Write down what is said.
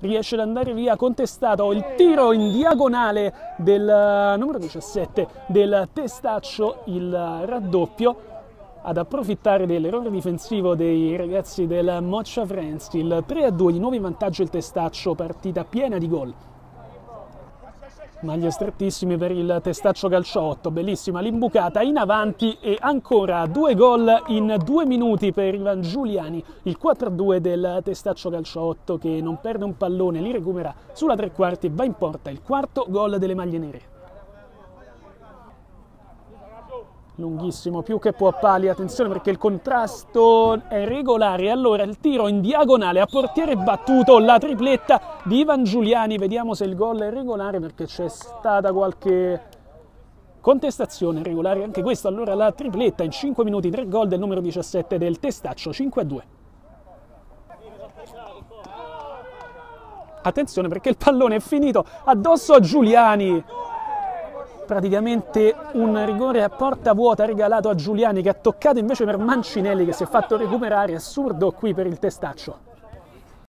riesce ad andare via contestato il tiro in diagonale del eh, numero 17 del Testaccio, il raddoppio ad approfittare dell'errore difensivo dei ragazzi del Moccia Friends, il 3-2 di nuovo in vantaggio il Testaccio, partita piena di gol. Maglie strettissime per il testaccio calciotto, bellissima l'imbucata in avanti e ancora due gol in due minuti per Ivan Giuliani, il 4-2 del testaccio calciotto che non perde un pallone, li recupera sulla tre quarti e va in porta il quarto gol delle maglie nere. Lunghissimo più che può Pali, attenzione perché il contrasto è regolare, allora il tiro in diagonale a portiere battuto, la tripletta di Ivan Giuliani, vediamo se il gol è regolare perché c'è stata qualche contestazione regolare. Anche questo, allora la tripletta in 5 minuti 3 gol del numero 17 del Testaccio 5 a 2. Attenzione perché il pallone è finito addosso a Giuliani praticamente un rigore a porta vuota regalato a Giuliani che ha toccato invece per Mancinelli che si è fatto recuperare, assurdo qui per il testaccio.